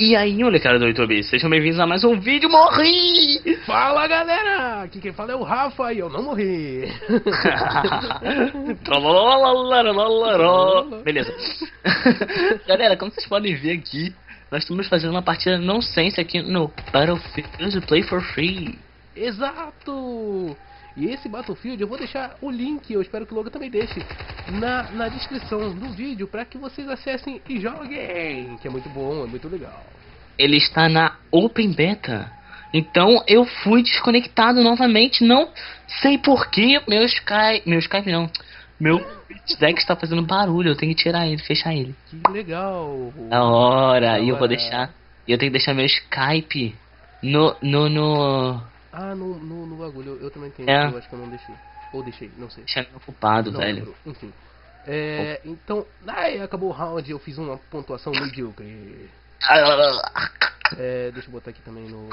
E aí, molecada do YouTube, sejam bem-vindos a mais um vídeo. Morri! Fala galera! Aqui quem fala é o Rafa e eu não morri. Beleza. Galera, como vocês podem ver aqui, nós estamos fazendo uma partida nonsense aqui no Battlefield Play for Free. Exato! E esse Battlefield eu vou deixar o link, eu espero que o Logan também deixe, na, na descrição do vídeo para que vocês acessem e joguem, que é muito bom, é muito legal. Ele está na Open Beta. Então eu fui desconectado novamente, não sei porquê, meu Skype, meu Skype não, meu deck está fazendo barulho, eu tenho que tirar ele, fechar ele. Que legal! Da hora, e eu vou deixar, eu tenho que deixar meu Skype no, no, no ah, no, no, no bagulho, eu, eu também tenho, é. eu acho que eu não deixei. Ou deixei, não sei. Deixa ocupado, não, velho. Enfim. É, então, ai, acabou o round, eu fiz uma pontuação medíocre. É, deixa eu botar aqui também no.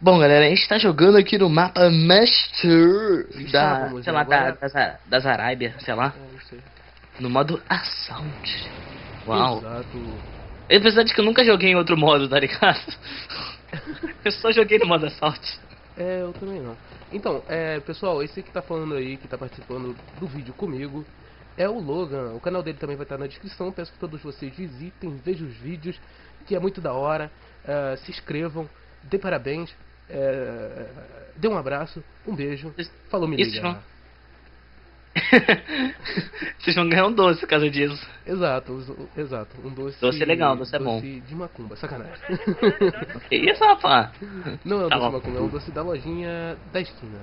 Bom, galera, a gente tá jogando aqui no mapa Master da, sei lá, da, das, das Arábia, sei lá. É, no modo Assault. Uau. Exato. Apesar de que eu nunca joguei em outro modo, tá ligado? eu só joguei no modo Assault. É, eu também não. Então, é, pessoal, esse que tá falando aí, que tá participando do vídeo comigo, é o Logan. O canal dele também vai estar na descrição. Peço que todos vocês visitem, vejam os vídeos, que é muito da hora. Uh, se inscrevam, dê parabéns, uh, dê um abraço, um beijo. Falou, me liga. Vocês vão ganhar um doce por causa disso. Exato, exato. Um doce. Doce é legal, doce é bom. Doce de macumba, sacanagem. que isso, rapaz? Não é um tá doce de macumba, é um doce da lojinha da esquina.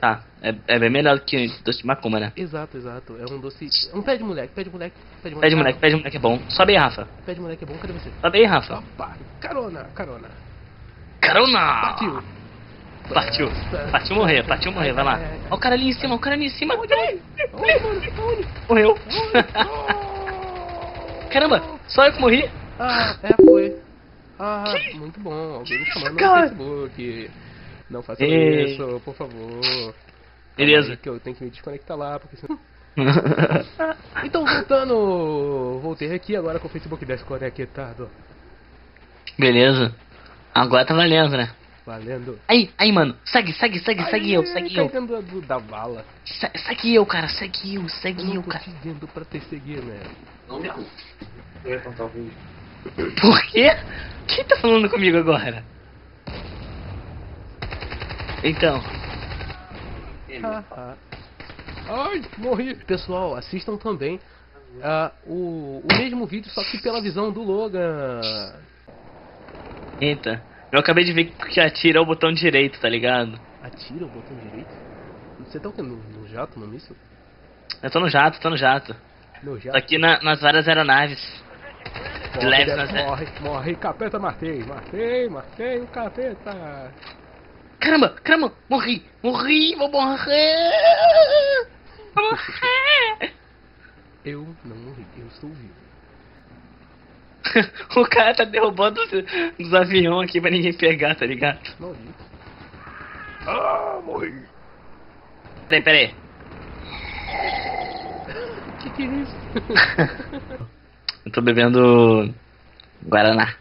Tá, é, é bem melhor do que doce de macumba, né? Exato, exato. É um doce. É um pé de moleque, pé de moleque, pé de moleque. Pé de moleque, pé de moleque é bom. Sobe aí, Rafa. Pé de moleque é bom, cadê você? Sobe aí, Rafa. Opa, carona, carona. Carona! Partiu. Partiu. Partiu morrer, partiu morrer, vai lá. Olha o cara ali em cima, o cara ali em cima. Morreu. Caramba, só eu que morri? Ah, é, foi. Ah, muito bom. Alguém me chamando no Facebook. Não faça Ei. isso, por favor. Beleza. Que eu tenho que me desconectar lá, porque senão... então, voltando. Voltei aqui agora com o Facebook desconectado. Beleza. Agora tá valendo, né? Valendo. Aí, aí, mano. Segue, segue, segue, Ai, segue eu, segue eu. Do, da bala. Se, segue eu, cara, segue eu, segue eu, cara. Eu tô pra te seguir, né? Não me Eu ia contar o vídeo. Por quê? Quem tá falando comigo agora? Então. Ai, morri. Pessoal, assistam também uh, o, o mesmo vídeo, só que pela visão do Logan. Eita. Eu acabei de ver que atira o botão direito, tá ligado? Atira o botão direito? Você tá o quê? No, no jato, no míssil? Eu tô no jato, tô no jato. No jato? Tô aqui na, nas várias aeronaves. Morre, Leve nas morre, morre, capeta, matei, matei, matei o capeta. Caramba, caramba, morri, morri, vou morrer. Vou morrer. Eu não morri, eu estou vivo. o cara tá derrubando os, os aviões aqui pra ninguém pegar, tá ligado? Maldito. Ah, morri. Peraí, peraí. que que é isso? Eu tô bebendo Guaraná.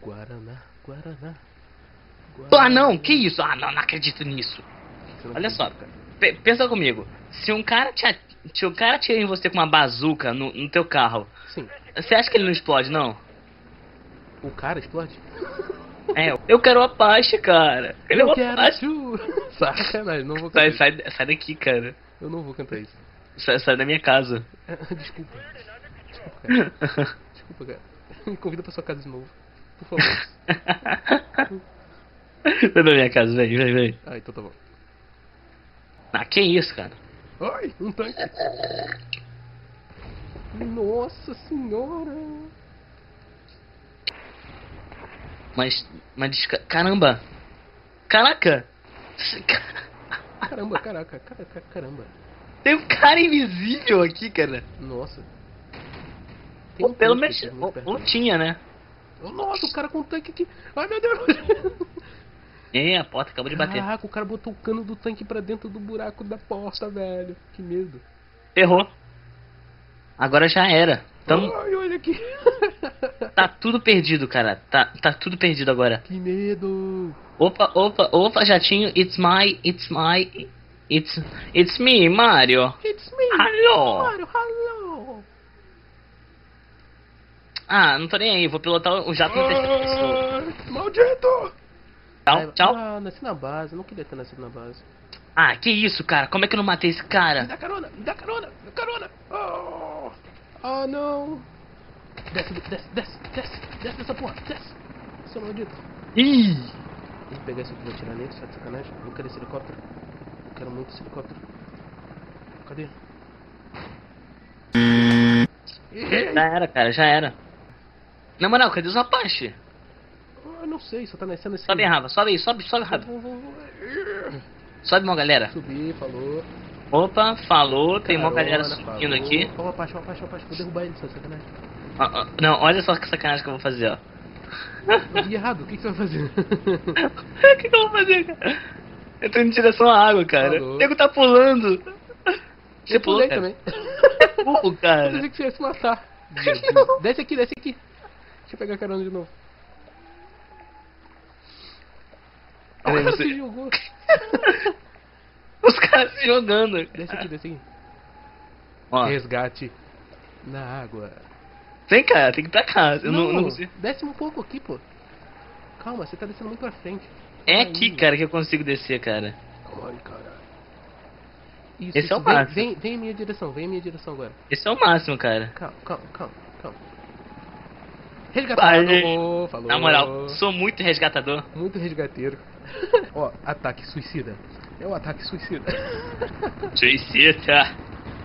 Guaraná, Guaraná. Guaraná. Ah, não, que isso? Ah, não, não acredito nisso. Olha só, pensa comigo. Se um cara te, se um cara tira em você com uma bazuca no, no teu carro, Sim. Você acha que ele não explode, não? O cara explode? É, eu quero a paz, cara. Ele eu é quero Apache. Sacanagem, não vou cantar sai, sai, sai daqui, cara. Eu não vou cantar isso. Sai, sai da minha casa. Desculpa. Desculpa, cara. Desculpa, cara. Me convida pra sua casa de novo. Por favor. Sai da minha casa, vem, vem, vem. Ah, então tá bom. Ah, que isso, cara? Ai, um tanque. Nossa senhora! Mas, mas caramba! Caraca! Caramba, caraca, caraca, caramba. Tem um cara invisível aqui, cara. Nossa. Tem um pelo menos. Ou, tinha, né? Nossa, o cara com o tanque aqui. Ai meu Deus! É, a porta acabou de bater. Caraca, o cara botou o cano do tanque pra dentro do buraco da porta, velho. Que medo. Errou. Agora já era. Tamo... Ai, olha aqui. tá tudo perdido, cara. Tá, tá tudo perdido agora. Que medo. Opa, opa, opa, jatinho. It's my, it's my, it's, it's me, Mario. It's me. Hello. Mario, hello. Ah, não tô nem aí. Vou pilotar o jato no terceira pessoa. Ai, Maldito. Tchau, tchau. Ah, nasci na base. Eu não queria ter nascido na base. Ah, que isso, cara? Como é que eu não matei esse Me cara? dá carona, me dá carona, me dá carona. Oh, oh não. Desce, desce, desce, desce, desce dessa porra, desce. Seu maldito. Ih! Vou pegar esse aqui, vou atirar nele, só de sacanagem. Eu quero esse helicóptero. Eu quero muito esse helicóptero. Cadê? Já era, cara, já era. Na moral, cadê os Apache? Ah, não sei, só tá nascendo esse. Sobe, Rafa, sobe aí, sobe, sobe vou. Sobe, mó galera. Subir, falou. Opa, falou, tem Carona, galera subindo falou. aqui. Ó, Apache, ó, Apache. Vou derrubar ele, só sacanagem. Ó, ó, não, olha só que sacanagem que eu vou fazer, ó. Eu vi errado, o que, que você vai fazer? O que, que eu vou fazer, cara? Eu tô indo em direção à água, cara. Falou. O nego tá pulando. Você Eu pulou, pulei cara? também. Burro, Eu cara. pensei que você ia se matar. Desce aqui, desce aqui. Deixa eu pegar a carona de novo. Cara você- jogou. Se jogando. Desce aqui, desce aqui. Ó, Resgate na água. vem cá, tem que ir pra cá. Eu não, não consigo. desce um pouco aqui, pô. Calma, você tá descendo muito pra frente. É Aí. aqui, cara, que eu consigo descer, cara. Ai, caralho. Isso, Esse é o vem, máximo. vem, vem em minha direção, vem em minha direção agora. Esse é o máximo, cara. Calma, calma, calma, calma. Resgatado. Aê. falou. Na moral, sou muito resgatador. Muito resgateiro. Ó, ataque suicida. É o ataque suicida. Suicida.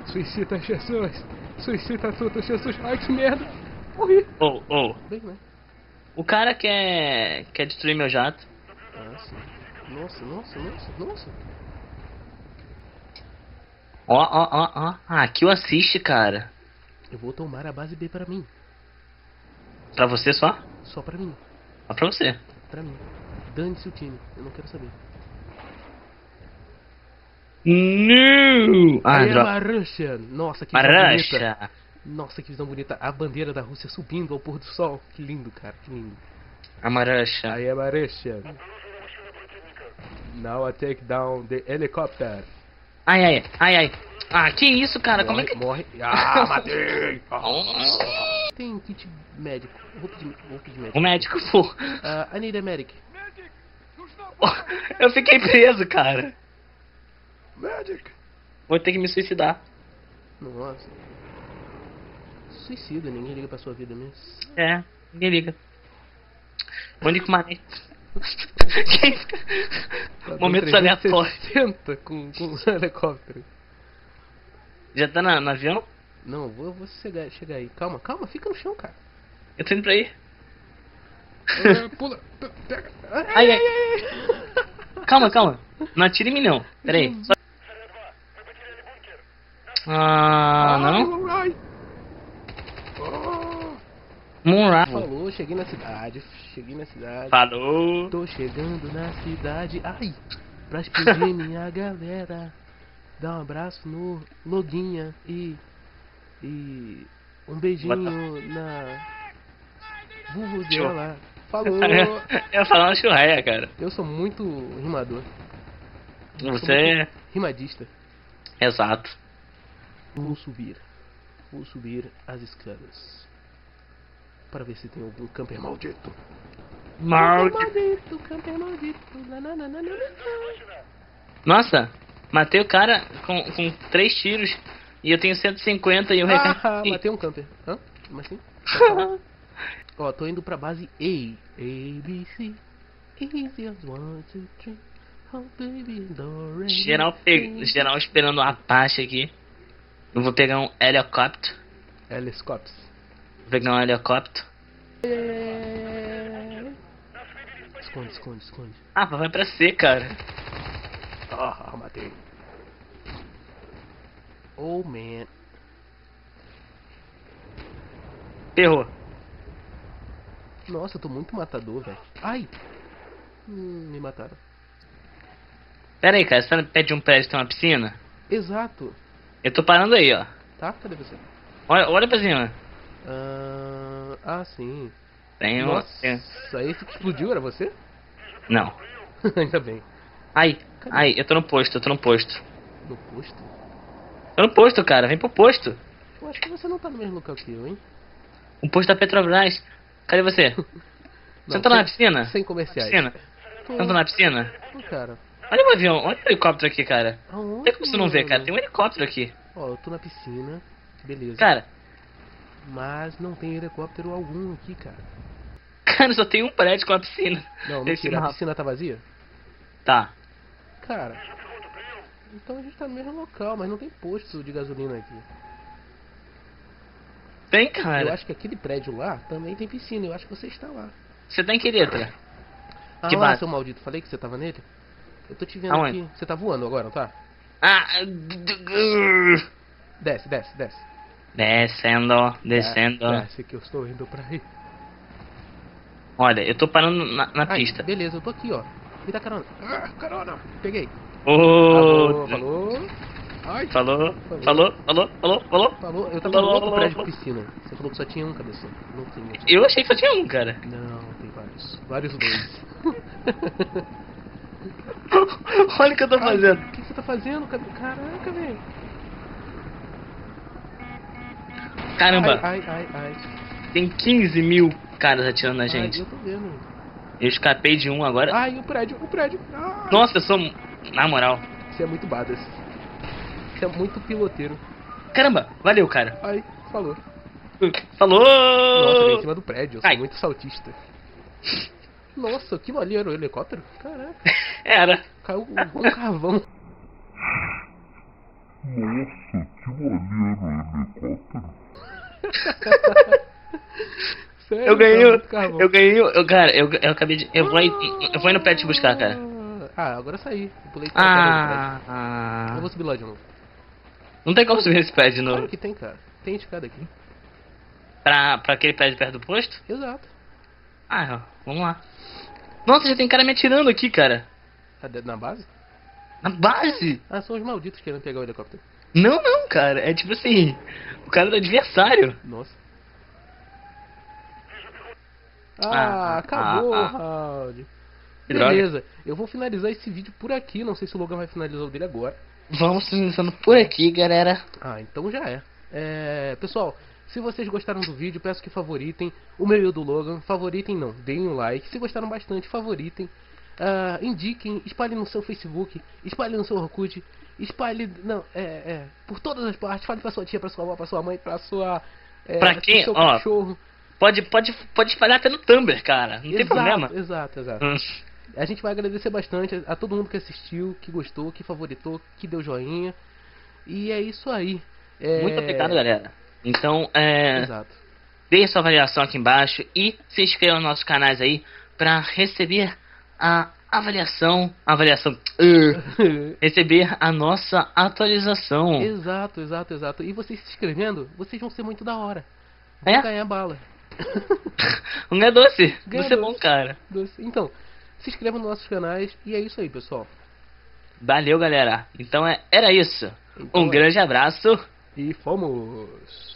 Suicida Jesus. Suicida tudo Jesus. Ai que merda. Morri. Ou, ou. Bem, né? O cara quer, quer destruir meu jato. Nossa. Nossa, nossa, nossa, nossa. Ó, ó, ó, ó. Ah, aqui o assiste, cara. Eu vou tomar a base B pra mim. Pra você só? Só pra mim. Só pra você. Pra mim. Dane-se o time. Eu não quero saber. Não! Ah, é uma Russia. Nossa, que visão bonita. Nossa, que visão bonita. A bandeira da Rússia subindo ao pôr do sol. Que lindo, cara. Que lindo. Amaracha. I am a Russian. Now I take down the helicopter. Ai, ai, ai, ai. Ah, que isso, cara? Como é que. Morre. Ah, matei! Tem kit médico. Vou pedir, vou pedir O médico. médico, pô. Ah, I need a medic. Eu fiquei preso, cara. Medic! Vou ter que me suicidar. Nossa. Suicida, ninguém liga pra sua vida mesmo. É, ninguém liga. O único mané. Quem Momentos aleatórios. 360 com, com um helicóptero. Já tá na- no avião? Não, vou, vou chegar, chegar aí. Calma, calma, fica no chão, cara. Eu tô indo pra aí. É, pula, pe- pega. Ai, ai. Calma, calma. Não atire em mim, não. Pera aí. Só... Ah, não? Ai. Ah. Moonravel. Falou, cheguei na cidade, cheguei na cidade. Falou. Tô chegando na cidade, ai, pra explodir minha galera. Dá um abraço no Loguinha e. E. Um beijinho na. Vulvo dela. Falou! Eu uma churreia, cara. Eu sou muito rimador, Você é rimadista. exato. Vou subir. Vou subir as escadas. Para ver se tem algum camper maldito. Maldito, camper maldito. Nossa, matei o cara com, com três tiros e eu tenho 150 e o Ah, recarga. matei um camper. Hã? Como assim? Ó, tô indo pra base A. A, B, C. Easy as one, two, three. Oh, baby, geral, pe... geral esperando o Apache aqui. Eu vou pegar um helicóptero. Telescopes. Vou pegar um helicóptero. Esconde, esconde, esconde. Ah, vai pra C, cara. Ah, matei. Oh, man. Ferrou. Nossa, eu tô muito matador, velho. Ai! Hum, me mataram. Pera aí, cara. Você tá no pé de um prédio tem uma piscina? Exato. Eu tô parando aí, ó. Tá? Cadê você? Olha, olha pra cima. Ah, ah sim. Tem um... Nossa, esse que explodiu era você? Não. Ainda bem. Ai, Cadê? ai, eu tô no posto, eu tô no posto. No posto? Tô no posto, cara, vem pro posto. Eu acho que você não tá no mesmo local que eu, hein? O posto da Petrobras. Cadê você? Não, você tá sem, na piscina? Sem comerciais. Na piscina? Tô... Você tá na piscina? Não, cara. Olha o avião, olha o helicóptero aqui, cara. Aonde, Tem como você não ver, cara? Tem um helicóptero aqui. Ó, eu tô na piscina. Beleza. Cara. Mas não tem helicóptero algum aqui, cara. Cara, só tem um prédio com a piscina. Não, mentira. A piscina tá vazia? Tá. Cara. Então a gente tá no mesmo local, mas não tem posto de gasolina aqui. Tem, cara. Eu acho que aquele prédio lá também tem piscina. Eu acho que você está lá. Você tá em que letra? Ah, que lá, seu maldito. Falei que você tava nele? Eu tô te vendo Aonde? aqui. Você tá voando agora, não tá? Ah. Desce, desce, desce. Descendo, descendo. Desce que eu estou indo pra aí. Olha, eu tô parando na, na Ai, pista. Beleza, eu tô aqui, ó. Me dá carona. Ah, carona. Peguei. Oh. Falou, falou. Ai. Falou, falou, falou, falou, falou. Falou, eu tava falou, no outro prédio falou. piscina. Você falou que só tinha um, cabeça. Não. Eu achei que só tinha um, cara. Não, tem vários. Vários dois. Olha o que eu tô fazendo. O que você tá fazendo? Caraca, velho. Caramba. Ai, ai, ai. Tem 15 mil caras atirando na gente. Eu tô vendo. Eu escapei de um agora. Ai, o prédio, o prédio. Ai. Nossa, eu sou... Na moral. Você é muito badass. Você é muito piloteiro. Caramba, valeu, cara. Ai, falou. Falou! Nossa, veio em cima do prédio, eu sou Ai. muito saltista. Nossa, aquilo ali era o helicóptero? Caraca. Era. Caiu um carvão. Nossa, aquilo ali era o helicóptero? Sério, Eu ganhei, cara, eu ganhei, eu, cara, eu, eu acabei de, eu vou, aí, eu vou aí no pé te buscar, cara. Ah, agora eu saí. Eu pulei Ah, ah, Eu vou subir lá de novo. não tem como subir esse pé de novo. Claro que tem, cara. Tem escada aqui. Pra, pra aquele pé de perto do posto? Exato. Ah, vamos lá. Nossa, já tem cara me atirando aqui, cara. Tá Na base? Na base? Ah, são os malditos querendo pegar o helicóptero. Não, não, cara. É tipo assim, o cara do adversário. Nossa. Ah, Ah, acabou, ah, ah. Beleza, eu vou finalizar esse vídeo por aqui. Não sei se o Logan vai finalizar o dele agora. Vamos finalizando por aqui, galera. Ah, então já é. é. Pessoal, se vocês gostaram do vídeo, peço que favoritem o meu e o do Logan. Favoritem não, deem um like. Se gostaram bastante, favoritem. Ah, indiquem, espalhem no seu Facebook, espalhem no seu Orkut, espalhe, não, é, é, por todas as partes, fale pra sua tia, pra sua avó, pra sua mãe, pra sua, é, Pra quem? Ó, cachorro. Pode, pode, pode espalhar até no Tumblr, cara. Não tem exato, problema. Exato, exato. Hum. A gente vai agradecer bastante a, a todo mundo que assistiu, que gostou, que favoritou, que deu joinha. E é isso aí. É... Muito obrigado, galera. Então, é, Exato. Deixe sua avaliação aqui embaixo e se inscreva nos nossos canais aí para receber a avaliação, avaliação, uh, receber a nossa atualização. exato, exato, exato. E vocês se inscrevendo, vocês vão ser muito da hora. É? Vão ganhar bala. Não é doce, Ganha você é doce. bom, cara. Doce. Então, se inscrevam nos nossos canais e é isso aí, pessoal. Valeu, galera. Então é, era isso. Então um é. grande abraço. E fomos!